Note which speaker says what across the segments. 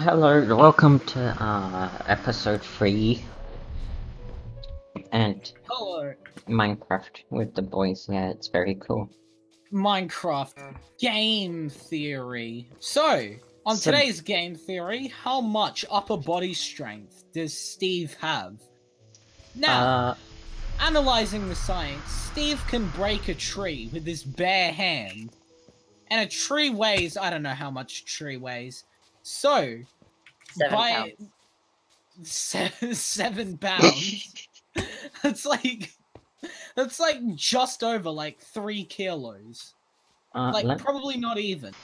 Speaker 1: Hello, welcome to uh, episode 3 and
Speaker 2: Hello,
Speaker 1: Minecraft with the boys. Yeah, it's very cool.
Speaker 2: Minecraft game theory. So, on
Speaker 1: So-
Speaker 2: today's game theory, how much upper body strength does Steve have? Now,
Speaker 1: Uh,
Speaker 2: analyzing the science, Steve can break a tree with his bare hand. And a tree weighs, I don't know how much a tree weighs. So,
Speaker 3: Seven
Speaker 2: by
Speaker 3: pounds.
Speaker 2: se- seven pounds, that's like, that's like just over like three kilos.
Speaker 1: uh,
Speaker 2: Like, probably not even.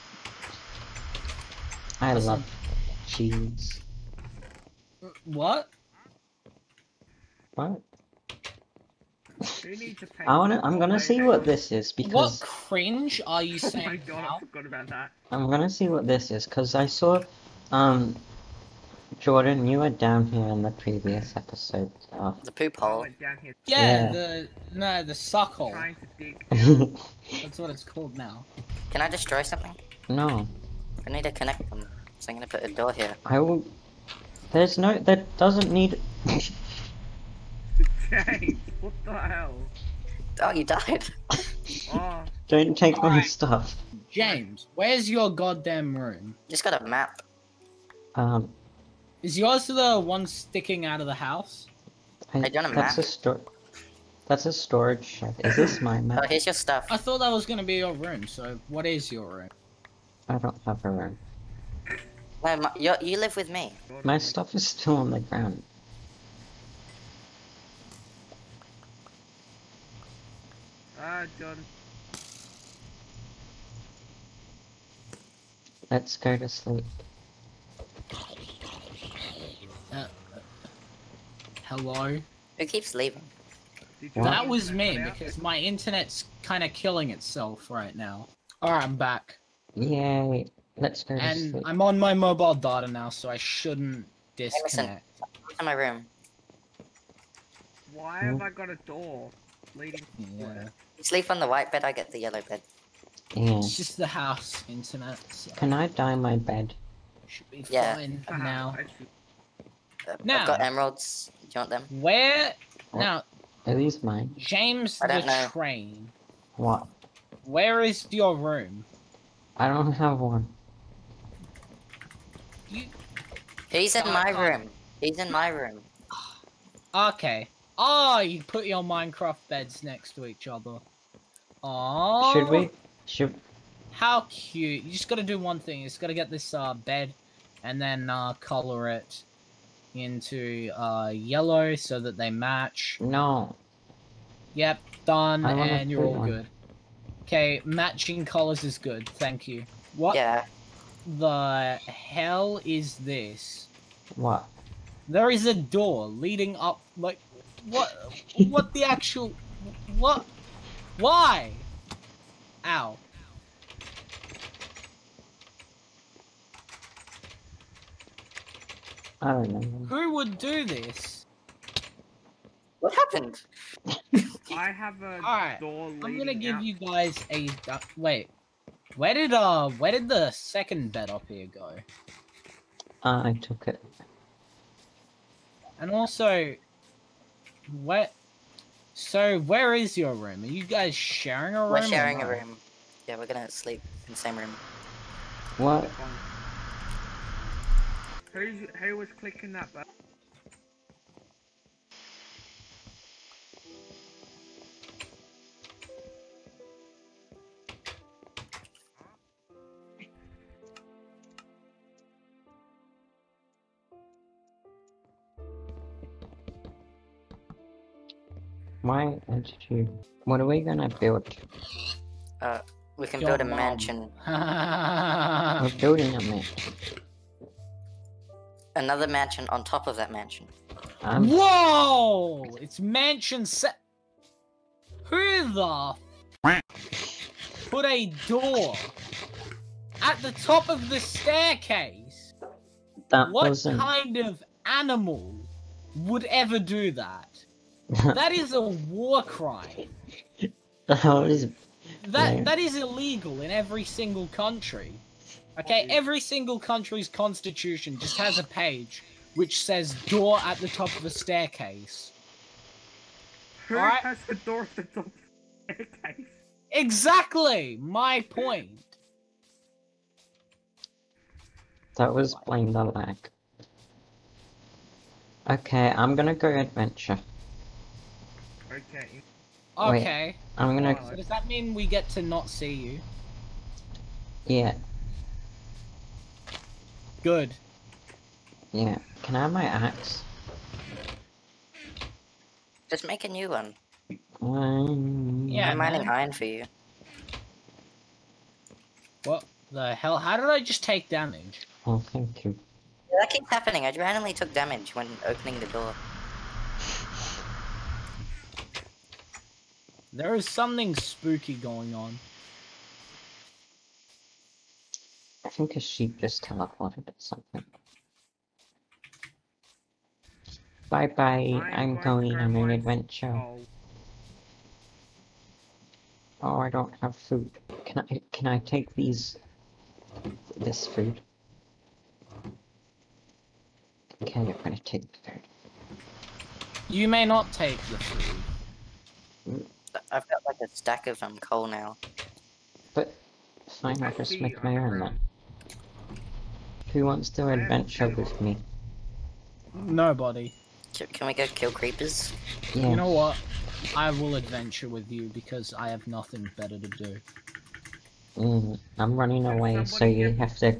Speaker 1: I
Speaker 2: listen.
Speaker 1: love cheese.
Speaker 2: What?
Speaker 1: What?
Speaker 4: Who needs a
Speaker 1: I wanna, I'm gonna see what this is because.
Speaker 2: What cringe are you
Speaker 4: Oh
Speaker 2: saying
Speaker 4: my god, I forgot about that.
Speaker 1: I'm gonna see what this is because I saw, um, Jordan, you were down here in the previous episode. Uh,
Speaker 3: The poop hole.
Speaker 4: went down here
Speaker 2: Yeah,
Speaker 1: Yeah.
Speaker 2: the no, the suck hole.
Speaker 4: trying to dig.
Speaker 2: That's what it's called now.
Speaker 3: Can I destroy something?
Speaker 1: no,
Speaker 3: I need to connect them. So I'm gonna put a door here.
Speaker 1: I will. There's no. That doesn't need.
Speaker 4: James, what the hell?
Speaker 3: Oh, you died.
Speaker 4: Oh,
Speaker 1: Don't take my
Speaker 2: Alright.
Speaker 1: stuff.
Speaker 2: James, where's your goddamn room?
Speaker 3: Just got a map.
Speaker 1: Um,
Speaker 2: Is yours the one sticking out of the house?
Speaker 1: I,
Speaker 3: I don't have a
Speaker 1: that's a store. That's a storage shed. Is this my map?
Speaker 3: Oh,
Speaker 1: map?
Speaker 3: here's your stuff.
Speaker 2: I thought that was gonna be your room. So, what is your room?
Speaker 1: I don't have a room.
Speaker 3: No, my, you you live with me.
Speaker 1: My
Speaker 4: oh
Speaker 1: stuff is still on the ground.
Speaker 4: Ah, John.
Speaker 1: Let's go to sleep.
Speaker 2: Hello.
Speaker 3: Who keeps leaving?
Speaker 4: Did you
Speaker 1: What?
Speaker 2: That was me because my internet's kind of killing itself right now. Alright, I'm back.
Speaker 1: Yay! Let's go to
Speaker 2: And
Speaker 1: sleep.
Speaker 2: I'm on my mobile data now, so I shouldn't
Speaker 3: listen.
Speaker 2: disconnect.
Speaker 3: Come to my room.
Speaker 4: Why have I got a door leading to
Speaker 2: Yeah.
Speaker 4: Where?
Speaker 3: You sleep on the white bed. I get the yellow bed.
Speaker 1: Yeah.
Speaker 2: It's just the house internet, so
Speaker 1: Can I dye my bed?
Speaker 2: should be
Speaker 3: Yeah.
Speaker 2: fine
Speaker 4: Haha,
Speaker 2: now.
Speaker 4: I should-
Speaker 3: Uh,
Speaker 2: Now.
Speaker 3: I've got emeralds. Do you want them?
Speaker 2: Where
Speaker 1: What?
Speaker 2: now,
Speaker 1: Are these mine?
Speaker 2: James
Speaker 3: I
Speaker 2: the
Speaker 3: don't know.
Speaker 2: train?
Speaker 1: What?
Speaker 2: Where is your room?
Speaker 1: I don't have one.
Speaker 2: You
Speaker 3: He's in
Speaker 2: Uh,
Speaker 3: my room. He's in my room.
Speaker 2: okay? Oh, you put your Minecraft beds next to each other. Oh,
Speaker 1: Should we? Should
Speaker 2: How cute! You just got to do one thing. You just got to get this uh, bed, and then uh, color it into uh, yellow so that they match.
Speaker 1: no?
Speaker 2: Yep, done,
Speaker 1: I want a
Speaker 2: and you're all
Speaker 1: one.
Speaker 2: good. Okay, matching colors is good. Thank you. What
Speaker 3: Yeah.
Speaker 2: the hell is this?
Speaker 1: What?
Speaker 2: There is a door leading up. Like, what? what the actual? What? Why? Ow.
Speaker 1: I don't know.
Speaker 2: Who would do this?
Speaker 3: What happened?
Speaker 4: I have a
Speaker 2: Alright,
Speaker 4: door leading
Speaker 2: I'm gonna give
Speaker 4: out-
Speaker 2: you guys a uh, wait. Where did uh where did the second bed up here go?
Speaker 1: Uh, I took it.
Speaker 2: And also, where? So where is your room? Are you guys sharing a room?
Speaker 3: We're sharing a room. Yeah, we're gonna sleep in the same room.
Speaker 1: What?
Speaker 4: Who's, who was clicking that button?
Speaker 1: Why did you? What are we gonna build?
Speaker 3: We can
Speaker 2: Your
Speaker 3: build a
Speaker 2: mom.
Speaker 3: mansion.
Speaker 1: We're building a mansion.
Speaker 3: Another mansion on top of that mansion.
Speaker 1: Um,
Speaker 2: Whoa! It's mansion set. Who the f- put a door at the top of the staircase?
Speaker 1: that
Speaker 2: What
Speaker 1: wasn't.
Speaker 2: kind of animal would ever do that? That is a war crime.
Speaker 1: Oh, the hell is?
Speaker 2: That
Speaker 1: Yeah.
Speaker 2: that is illegal in every single country. Okay, every single country's constitution just has a page which says door at the top of a staircase.
Speaker 4: Who
Speaker 2: Alright.
Speaker 4: has the door at the top of the staircase?
Speaker 2: Exactly my point.
Speaker 1: That was blame the lag. Okay, I'm gonna go adventure.
Speaker 4: Okay.
Speaker 1: Wait.
Speaker 2: Okay.
Speaker 1: I'm gonna.
Speaker 2: So does that mean we get to not see you?
Speaker 1: yeah,
Speaker 2: Good.
Speaker 1: yeah. Can I have my axe?
Speaker 3: Just make a new one.
Speaker 1: Um,
Speaker 2: Yeah,
Speaker 3: I'm mining
Speaker 2: man.
Speaker 3: iron for you.
Speaker 2: What the hell? How did I just take damage?
Speaker 1: Oh, thank you.
Speaker 3: Yeah, that keeps happening. I randomly took damage when opening the door.
Speaker 2: There is something spooky going on.
Speaker 1: I think a sheep just teleported or something. Bye bye, I'm going on an adventure.
Speaker 4: Oh,
Speaker 1: I don't have food. Can I can I take these this food? Okay, I'm gonna take the food.
Speaker 2: You may not take the food. Mm.
Speaker 3: I've got like a stack of um coal now.
Speaker 1: But fine, I'll just make my own
Speaker 4: underground.
Speaker 1: then. Who wants to adventure with me?
Speaker 2: Nobody.
Speaker 3: Can can we go kill creepers?
Speaker 1: Yeah.
Speaker 2: You know what? I will adventure with you because I have nothing better to do.
Speaker 1: Mm, I'm running away, so you have to.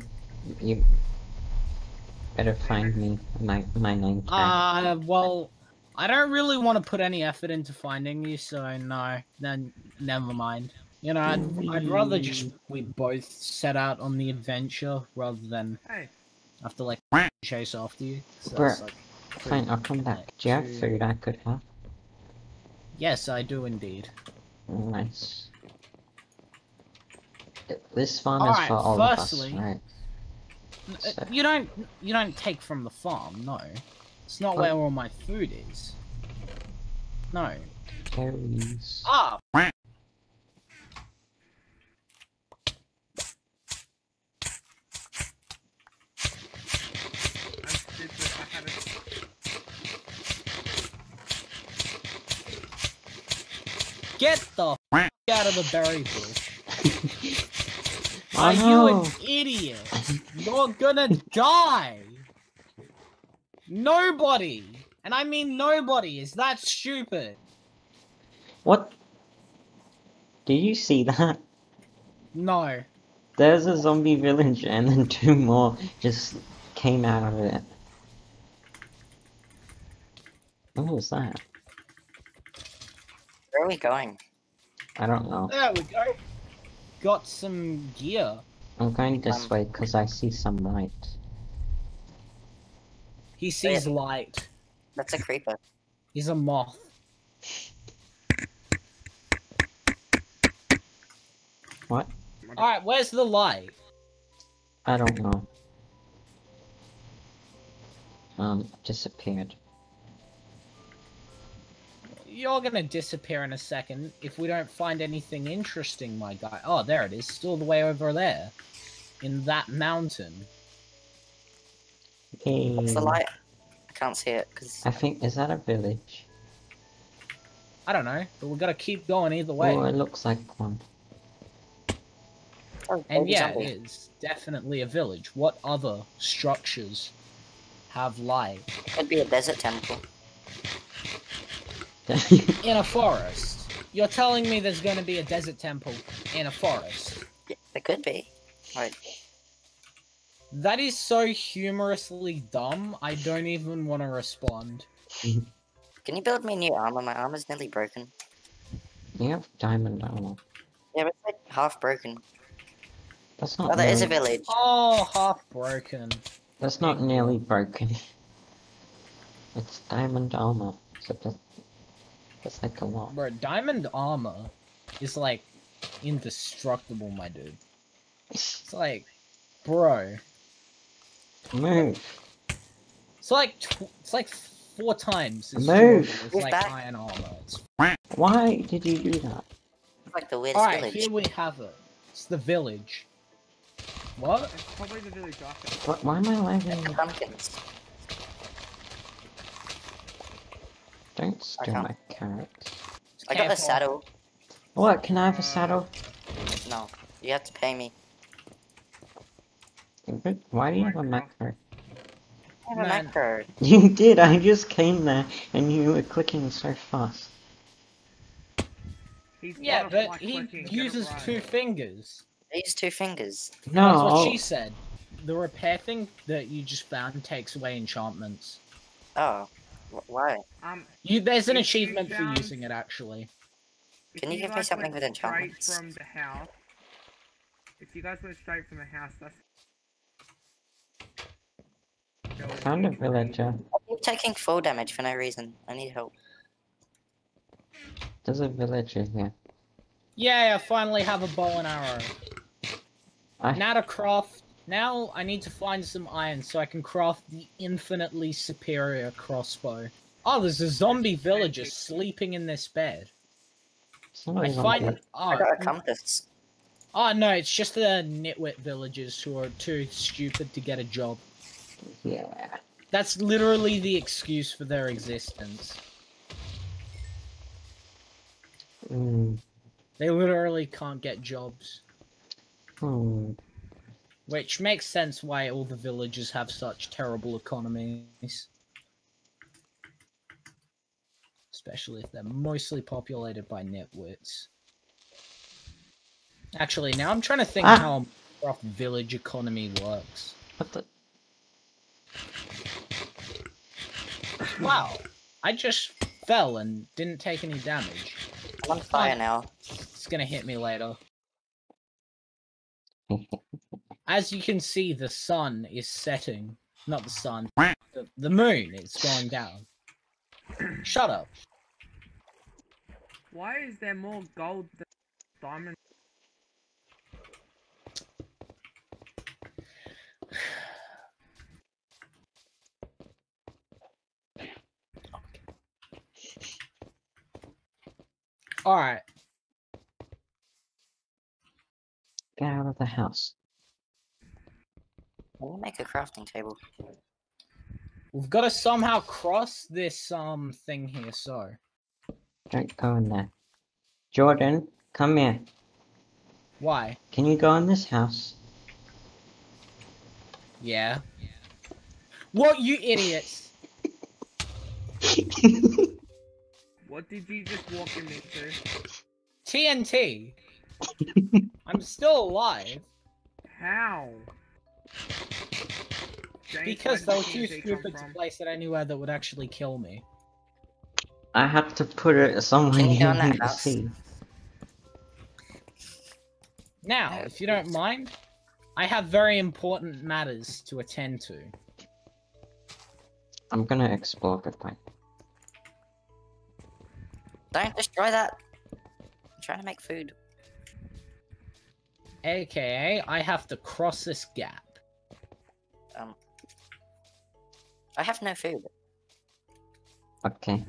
Speaker 1: You better find me my my name tag.
Speaker 2: Uh, well, I don't really want to put any effort into finding you, so no. Then never mind. You know, I'd, I'd rather just we both set out on the adventure rather than
Speaker 4: hey,
Speaker 2: have to like chase after you. So
Speaker 1: Bruh.
Speaker 2: like,
Speaker 1: Fine, I'll come back. Do you have
Speaker 2: two-
Speaker 1: food I could have?
Speaker 2: yes, I do indeed.
Speaker 1: Nice. This farm
Speaker 2: Alright,
Speaker 1: is for all of us, right?
Speaker 2: Uh,
Speaker 1: So-
Speaker 2: You don't you don't take from the farm, no. It's not
Speaker 1: Oh.
Speaker 2: where all my food is. No.
Speaker 1: Berries.
Speaker 2: Ah,
Speaker 4: I did this. I had a
Speaker 2: get the f- out of the berry bush. Are you an idiot? You're gonna die. Nobody, and I mean nobody, is that stupid.
Speaker 1: What? Do you see that?
Speaker 2: No.
Speaker 1: There's a zombie village and then two more just came out of it. What was that?
Speaker 3: Where are we going?
Speaker 1: I don't know.
Speaker 2: There we go. Got some gear.
Speaker 1: I'm going this
Speaker 3: Um,
Speaker 1: way because I see some light.
Speaker 2: He sees light.
Speaker 3: That's a creeper.
Speaker 2: He's a moth.
Speaker 1: What?
Speaker 2: Alright, where's the light?
Speaker 1: I don't know. Um, disappeared.
Speaker 2: You're gonna disappear in a second if we don't find anything interesting, my guy. Oh, there it is. Still the way over there. In that mountain.
Speaker 1: Okay.
Speaker 3: What's the light? I can't see it because
Speaker 1: I think is that a village?
Speaker 2: I don't know, but we've gotta keep going either way.
Speaker 1: Oh, it looks like one.
Speaker 2: Oh, and yeah, it is definitely a village. What other structures have light?
Speaker 3: It'd be a desert temple.
Speaker 2: In a forest. You're telling me there's gonna be a desert temple in a forest.
Speaker 3: Yeah, it could be. Right.
Speaker 2: That is so humorously dumb, I don't even want to respond.
Speaker 3: Can you build me new armor? My armor's nearly broken.
Speaker 1: you have diamond armor.
Speaker 3: Yeah, but it's like half broken.
Speaker 1: That's not.
Speaker 3: Oh, there is a village.
Speaker 2: Oh, half broken.
Speaker 1: That's not nearly broken. It's diamond armor. So that's, that's like a lot.
Speaker 2: Bro, diamond armor is like indestructible, my dude. It's like, bro.
Speaker 1: Move.
Speaker 2: It's like tw- it's like four times as
Speaker 1: Move.
Speaker 2: strong as
Speaker 3: Move
Speaker 2: like
Speaker 3: back.
Speaker 2: iron armor. It's...
Speaker 1: Why did you do that?
Speaker 3: It's like the weirdest
Speaker 2: All right,
Speaker 3: village.
Speaker 2: here we have it. It's the village. What?
Speaker 4: It's probably the village after.
Speaker 1: What? Why am I lagging?
Speaker 3: Pumpkins.
Speaker 1: Don't steal my carrots.
Speaker 3: I got a
Speaker 2: Careful.
Speaker 3: saddle.
Speaker 1: What? Can I have a saddle?
Speaker 3: No, you have to pay me.
Speaker 1: Good. Why do you have a macro?
Speaker 3: I have a
Speaker 2: Man.
Speaker 3: macro.
Speaker 1: You did. I just came there and you were clicking so fast.
Speaker 4: He's
Speaker 2: Yeah, but he
Speaker 4: clicking, get it
Speaker 2: uses two fingers.
Speaker 3: These two fingers.
Speaker 1: No.
Speaker 2: That's what
Speaker 1: I'll-
Speaker 2: she said. The repair thing that you just found takes away enchantments.
Speaker 3: Oh, wh- why?
Speaker 4: Um,
Speaker 2: You, there's an
Speaker 4: If you
Speaker 2: achievement for using it actually.
Speaker 3: Can you give me
Speaker 4: guys
Speaker 3: something
Speaker 4: went
Speaker 3: with
Speaker 4: straight
Speaker 3: enchantments?
Speaker 4: from the house, if you guys went straight from the house, that's. There was
Speaker 1: Found a villager.
Speaker 3: I keep taking full damage for no reason. I need help.
Speaker 1: There's a villager here.
Speaker 2: Yeah, I finally have a bow and arrow.
Speaker 1: I
Speaker 2: Now to craft. Now I need to find some iron so I can craft the infinitely superior crossbow. Oh, there's a zombie villager sleeping in this bed.
Speaker 1: it's not a
Speaker 2: I
Speaker 1: zombie.
Speaker 2: Oh.
Speaker 3: I
Speaker 2: Oh,
Speaker 3: got a compass.
Speaker 2: oh no, it's just the nitwit villagers who are too stupid to get a job.
Speaker 1: Yeah.
Speaker 2: That's literally the excuse for their existence.
Speaker 1: Mm.
Speaker 2: They literally can't get jobs.
Speaker 1: Hmm.
Speaker 2: Which makes sense why all the villages have such terrible economies. Especially if they're mostly populated by nitwits. Actually, now I'm trying to think
Speaker 1: Ah.
Speaker 2: how a rough village economy works.
Speaker 1: What the?
Speaker 2: Wow, I just fell and didn't take any damage.
Speaker 3: I'm on fire now.
Speaker 2: It's gonna hit me later. As you can see, the sun is setting. Not the sun. The, the moon is going down. Shut up.
Speaker 4: Why is there more gold than diamond?
Speaker 2: Alright,
Speaker 1: Get out of the house.
Speaker 3: Let me make a crafting table.
Speaker 2: we've got to somehow cross this um thing here, so.
Speaker 1: Don't go in there. Jordan, come here.
Speaker 2: Why?
Speaker 1: Can you go in this house?
Speaker 2: Yeah. What, you idiots?
Speaker 4: What did you just walk him into?
Speaker 2: TNT. I'm still alive.
Speaker 4: How? James,
Speaker 2: Because
Speaker 4: where
Speaker 2: they were too stupid to
Speaker 4: from?
Speaker 2: place it anywhere that would actually kill me.
Speaker 1: I have to put it somewhere
Speaker 3: Can you
Speaker 1: you
Speaker 3: go in that
Speaker 1: need to see.
Speaker 2: Now, if you don't mind, I have very important matters to attend to.
Speaker 1: I'm gonna explore goodbye.
Speaker 3: Don't destroy that. I'm trying to make food.
Speaker 2: AKA, I have to cross this gap.
Speaker 3: Um, I have no food.
Speaker 1: Okay.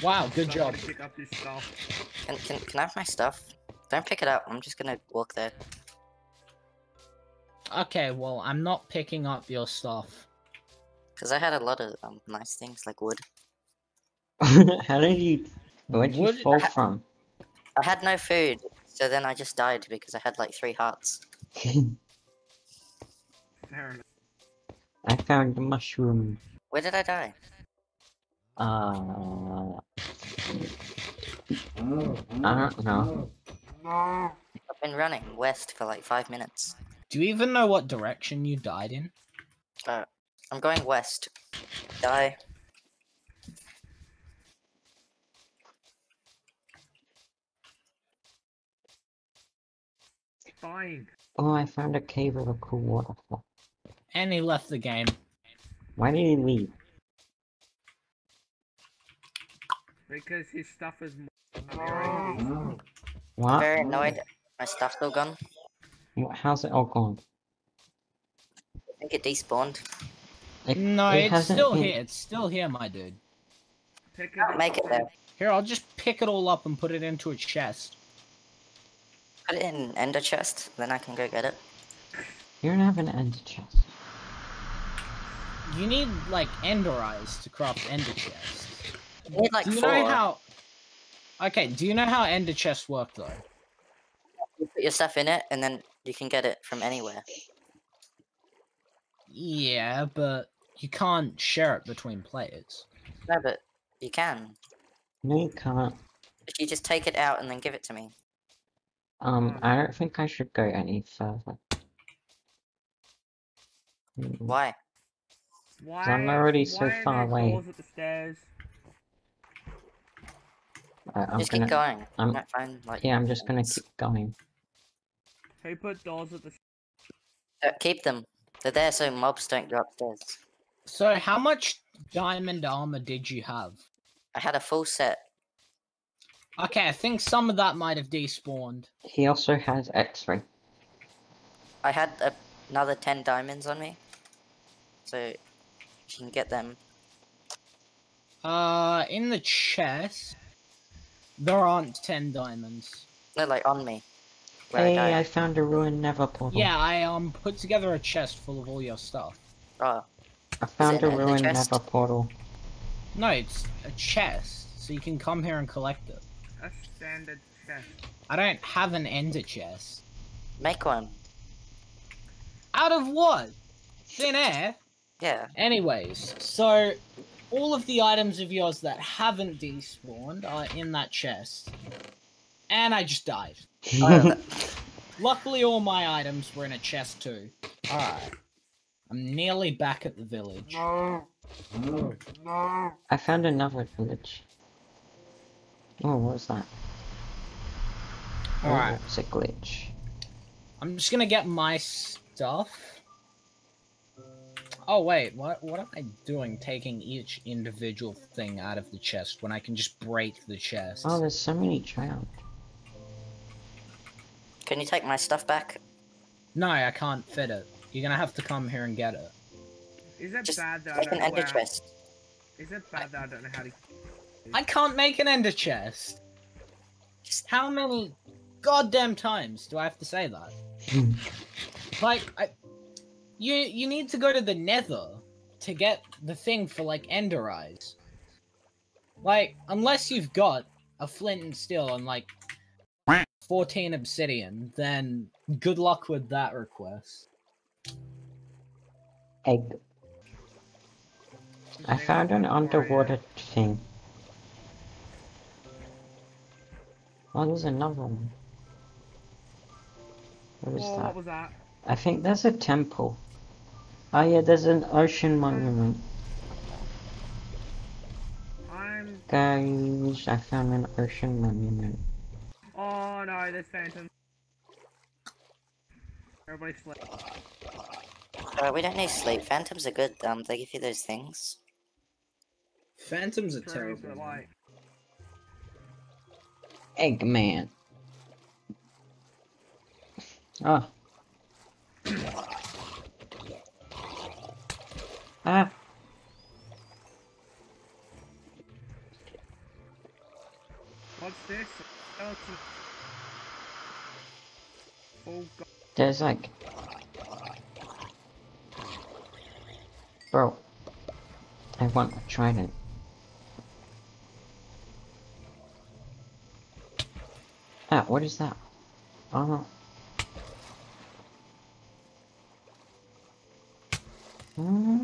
Speaker 2: Wow, good
Speaker 4: Somebody
Speaker 2: job.
Speaker 4: Pick up this stuff.
Speaker 3: Can, can, can I have my stuff? Don't pick it up. I'm just gonna walk there.
Speaker 2: Okay, well, I'm not picking up your stuff.
Speaker 3: Because I had a lot of um, nice things like wood.
Speaker 1: How did you? Where'd you
Speaker 2: Would-
Speaker 1: fall from?
Speaker 3: I had no food, so then I just died because I had like three hearts.
Speaker 1: I found a mushroom.
Speaker 3: Where did I die?
Speaker 1: Uh, I don't know.
Speaker 3: I've been running west for like five minutes.
Speaker 2: Do you even know what direction you died in?
Speaker 3: I'm going west. Die.
Speaker 4: Dying.
Speaker 1: Oh, I found a cave with a cool waterfall.
Speaker 2: And he left the game.
Speaker 1: Why did he leave?
Speaker 4: Because his stuff is more.
Speaker 1: What?
Speaker 3: Very annoyed. My stuff's all gone.
Speaker 1: How's it all gone?
Speaker 3: I think it despawned.
Speaker 1: It,
Speaker 2: No,
Speaker 1: it
Speaker 2: it's still
Speaker 1: been-
Speaker 2: here. It's still here, my dude.
Speaker 4: Pick
Speaker 3: Can't
Speaker 4: up
Speaker 3: make it there.
Speaker 2: Here, I'll just pick it all up and put it into a chest.
Speaker 3: Put it in ender chest, then I can go get it.
Speaker 1: You don't have an ender chest.
Speaker 2: You need like ender eyes to craft ender chests.
Speaker 3: You need like
Speaker 2: do you
Speaker 3: four.
Speaker 2: know how? Okay, do you know how ender chests work though?
Speaker 3: You put your stuff in it, and then you can get it from anywhere.
Speaker 2: Yeah, but you can't share it between players.
Speaker 3: No, but you can.
Speaker 1: No, you can't.
Speaker 3: If you just take it out and then give it to me.
Speaker 1: Um, I don't think I should go any further. Mm,
Speaker 3: Why?
Speaker 4: Why?
Speaker 1: I'm already so
Speaker 4: why are
Speaker 1: far
Speaker 4: there
Speaker 1: away.
Speaker 4: doors at the stairs?
Speaker 1: I- I'm
Speaker 3: just
Speaker 1: gonna.
Speaker 3: keep going. You
Speaker 1: I'm-
Speaker 3: might find like.
Speaker 1: Yeah, I'm just gonna keep going.
Speaker 4: Who put doors at the?
Speaker 3: Uh, keep them. They're there so mobs don't go upstairs.
Speaker 2: So, how much diamond armor did you have?
Speaker 3: I had a full set.
Speaker 2: Okay, I think some of that might have despawned.
Speaker 1: He also has X-ray.
Speaker 3: I had a, another ten diamonds on me. So you can get them.
Speaker 2: Uh, in the chest, there aren't ten diamonds.
Speaker 3: No, like on me. Where I
Speaker 1: Hey. I found a ruined nether portal.
Speaker 2: Yeah, I um put together a chest full of all your stuff.
Speaker 3: Oh,
Speaker 1: I found a
Speaker 3: in the
Speaker 1: ruined nether portal.
Speaker 2: No, it's a chest, so you can come here and collect it.
Speaker 4: A standard chest.
Speaker 2: I don't have an ender chest.
Speaker 3: make one.
Speaker 2: Out of what? Thin air?
Speaker 3: Yeah.
Speaker 2: Anyways, so all of the items of yours that haven't despawned are in that chest. And I just died. Luckily, all my items were in a chest too. Alright. I'm nearly back at the village. No, no.
Speaker 1: I found another village. Oh, what was that? Oh,
Speaker 2: Alright.
Speaker 1: it's a glitch.
Speaker 2: I'm just gonna get my stuff. Oh wait, what what am I doing taking each individual thing out of the chest when I can just break the chest?
Speaker 1: Oh, there's so many drowned.
Speaker 3: Can you take my stuff back?
Speaker 2: No, I can't fit it. You're gonna have to come here and get it.
Speaker 4: Is it
Speaker 3: Just
Speaker 4: bad that I don't
Speaker 3: an
Speaker 4: know
Speaker 3: ender chest.
Speaker 4: Is it bad that I don't know how to?
Speaker 2: I can't make an ender chest.
Speaker 3: Just
Speaker 2: How many goddamn times do I have to say that? Like, I, you you need to go to the Nether to get the thing for like Ender Eyes. Like, unless you've got a flint and steel and like fourteen obsidian, then good luck with that request.
Speaker 1: Egg. I found an underwater thing. Oh, there's another one. What is
Speaker 4: Whoa,
Speaker 1: that?
Speaker 4: what was that?
Speaker 1: I think there's a temple. Oh yeah, there's an ocean monument.
Speaker 4: I'm.
Speaker 1: Guys, I found an ocean monument.
Speaker 4: Oh no, there's phantoms. Everybody sleep.
Speaker 3: Uh, we don't need sleep. Phantoms are good. Um, they give you those things.
Speaker 2: Phantoms are
Speaker 4: Trees
Speaker 2: terrible.
Speaker 1: Eggman. Oh. ah.
Speaker 4: What's this? Oh god.
Speaker 1: There's like. Bro. I want a trident. Ah, what is that? Oh. Hmm.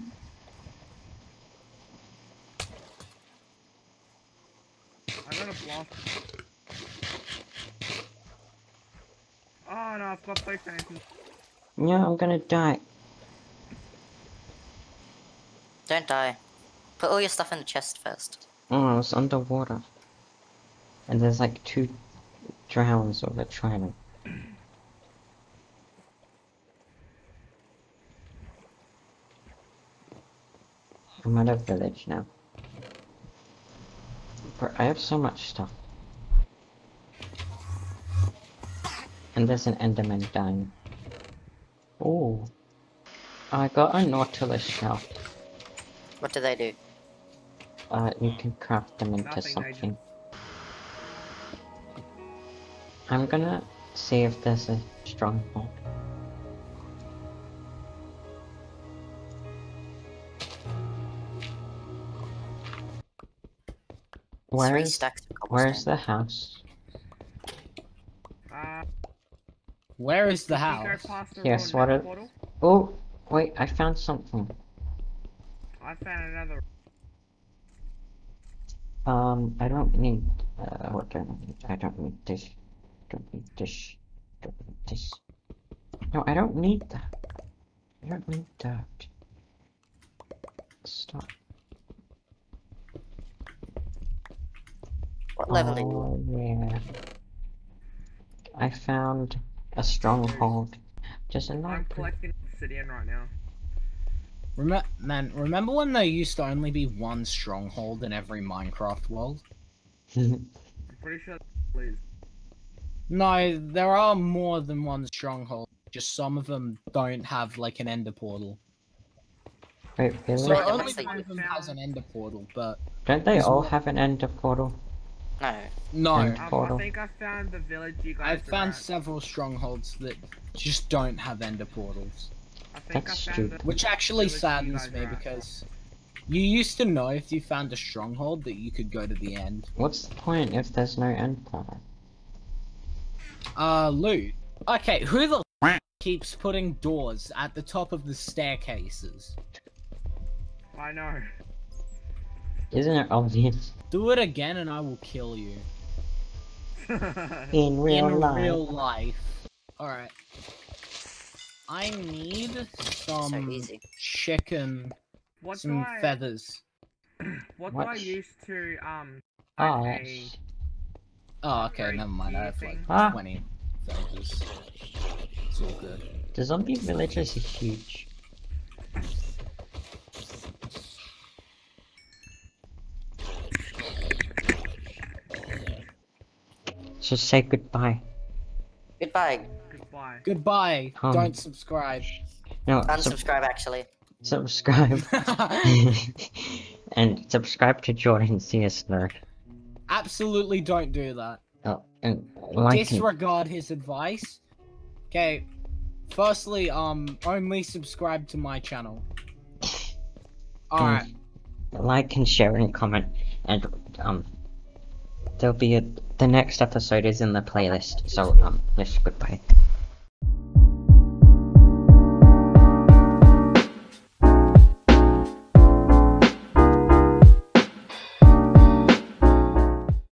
Speaker 4: I got a blast. Oh no, I've got both phantoms.
Speaker 1: Yeah, I'm gonna die.
Speaker 3: Don't die. Put all your stuff in the chest first.
Speaker 1: Oh, I was underwater. And there's like two drowns of a trident. I'm at a village now. But I have so much stuff. And there's an Enderman dying. Oh. I got a Nautilus shell.
Speaker 3: What do they do?
Speaker 1: Uh, you can craft them into
Speaker 4: Nothing,
Speaker 1: something. I'm gonna see if there's a stronghold. Where is where
Speaker 3: is
Speaker 1: the house?
Speaker 4: Uh,
Speaker 2: where is the house?
Speaker 1: Yes, what
Speaker 4: are...
Speaker 1: Oh, wait, I found something.
Speaker 4: I found another...
Speaker 1: Um, I don't need... Uh, what do I need? I don't need this. Don't need this. Don't need this. No, I don't need that. I don't need that. Stop.
Speaker 3: What level are you?
Speaker 1: Oh, yeah. I found a stronghold. Just a note.
Speaker 4: I'm
Speaker 1: night.
Speaker 4: collecting obsidian right now.
Speaker 2: Rem- man, remember when there used to only be one stronghold in every Minecraft world?
Speaker 4: I'm pretty sure that's Liz.
Speaker 2: No, there are more than one stronghold. Just some of them don't have like an ender portal.
Speaker 1: Wait, really?
Speaker 2: So
Speaker 3: Like,
Speaker 2: only one of them has an ender portal, but
Speaker 1: Don't they all
Speaker 2: more-
Speaker 1: have an ender portal?
Speaker 3: No.
Speaker 2: no.
Speaker 1: And-
Speaker 4: Um,
Speaker 1: Portal.
Speaker 4: I think I found the village you guys
Speaker 2: I've found
Speaker 4: at.
Speaker 2: several strongholds that just don't have ender portals.
Speaker 4: I think
Speaker 1: That's
Speaker 4: I found
Speaker 1: stupid.
Speaker 2: Which actually saddens me
Speaker 4: are at.
Speaker 2: because you used to know if you found a stronghold that you could go to the end.
Speaker 1: What's the point if there's no end portal?
Speaker 2: Uh, loot. Okay, who the f- keeps putting doors at the top of the staircases?
Speaker 4: I know.
Speaker 1: Isn't it obvious?
Speaker 2: Do it again and I will kill you.
Speaker 1: In real life.
Speaker 2: In
Speaker 1: life.
Speaker 2: real life. Alright. I need
Speaker 3: so
Speaker 2: some
Speaker 3: easy.
Speaker 2: chicken,
Speaker 4: what do
Speaker 2: some
Speaker 4: I
Speaker 2: feathers.
Speaker 4: what,
Speaker 1: What?
Speaker 4: do I use to um
Speaker 1: Oh,
Speaker 4: make
Speaker 1: that's-
Speaker 2: Oh, okay,
Speaker 4: Very
Speaker 2: never mind. I have like
Speaker 4: easy.
Speaker 1: Ah.
Speaker 2: 20 feathers. It's all good.
Speaker 1: The zombie villages are huge. So say goodbye.
Speaker 3: Goodbye.
Speaker 4: goodbye?
Speaker 2: Goodbye.
Speaker 1: Um,
Speaker 2: Don't subscribe.
Speaker 1: No, sub-
Speaker 3: Unsubscribe actually.
Speaker 1: subscribe. and subscribe to Jordan CS Nerd.
Speaker 2: Absolutely don't do that.
Speaker 1: Oh, and like it.
Speaker 2: Disregard his advice. Okay. Firstly, um, only subscribe to my channel. Alright.
Speaker 1: like and share and comment and um there'll be a the next episode is in the playlist so um yes goodbye